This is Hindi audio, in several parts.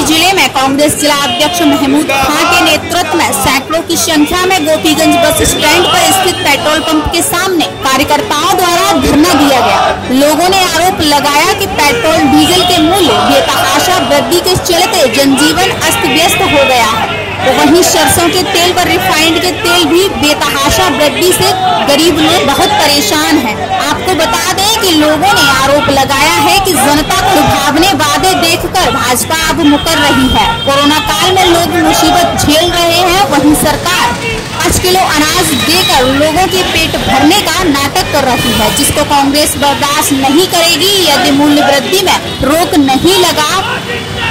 में कांग्रेस जिला अध्यक्ष महमूद खान के नेतृत्व में सैकड़ों की संख्या में गोपीगंज बस स्टैंड पर स्थित पेट्रोल पंप के सामने कार्यकर्ताओं द्वारा धरना दिया गया लोगों ने आरोप लगाया कि पेट्रोल, डीजल के मूल्य, बेतहाशा वृद्धि के चलते जनजीवन अस्त व्यस्त हो गया है तो वहीं सरसों के तेल व रिफाइंड के तेल भी बेतहाशा वृद्धि से गरीब लोग बहुत परेशान हैं। आपको बता दें कि लोगों ने आरोप लगाया है कि जनता को देखकर भाजपा अब मुकर रही है। कोरोना काल में लोग मुसीबत झेल रहे हैं, वहीं सरकार पाँच किलो अनाज देकर लोगों के पेट भरने का नाटक कर रही है, जिसको कांग्रेस बर्दाश्त नहीं करेगी। यदि मूल्य वृद्धि में रोक नहीं लगा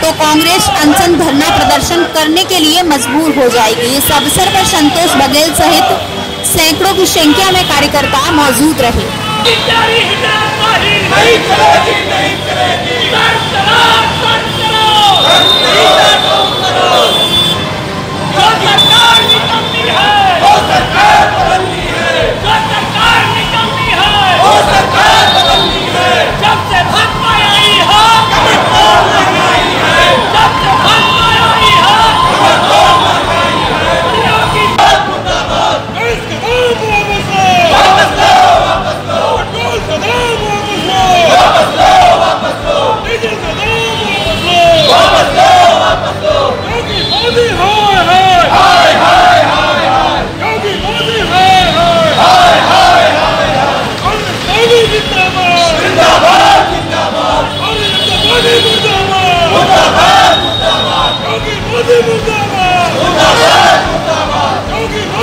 तो कांग्रेस अनशन धरना प्रदर्शन करने के लिए मजबूर हो जाएगी। इस अवसर पर संतोष बघेल सहित सैकड़ों की संख्या में कार्यकर्ता मौजूद रहे।